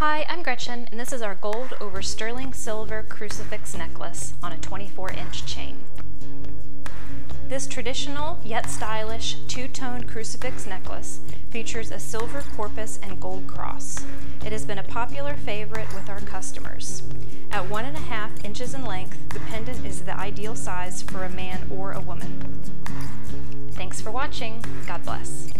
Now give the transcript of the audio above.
Hi, I'm Gretchen, and this is our gold over sterling silver crucifix necklace on a 24-inch chain. This traditional yet stylish two-toned crucifix necklace features a silver corpus and gold cross. It has been a popular favorite with our customers. At one and a half inches in length, the pendant is the ideal size for a man or a woman. Thanks for watching. God bless.